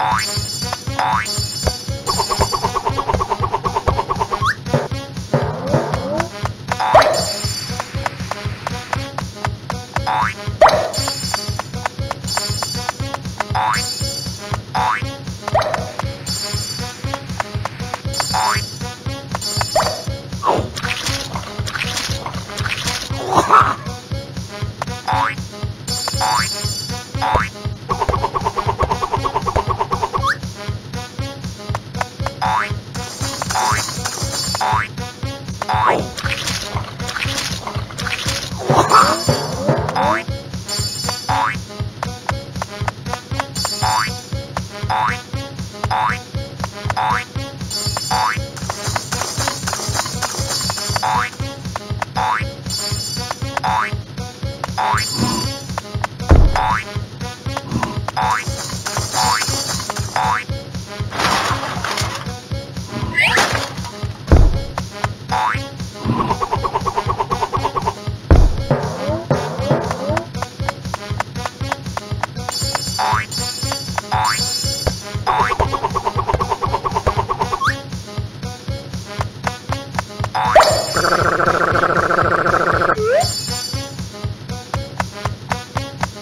Bye. Bye.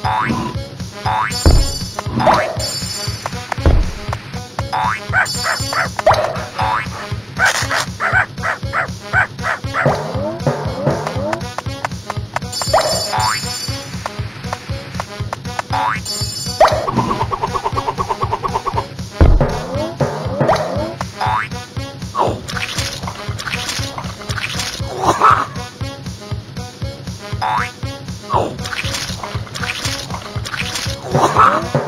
Bye. Oh.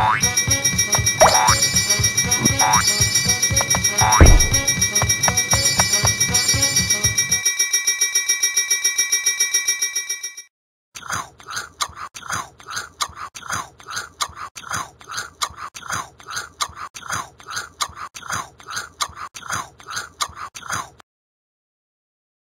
Bye.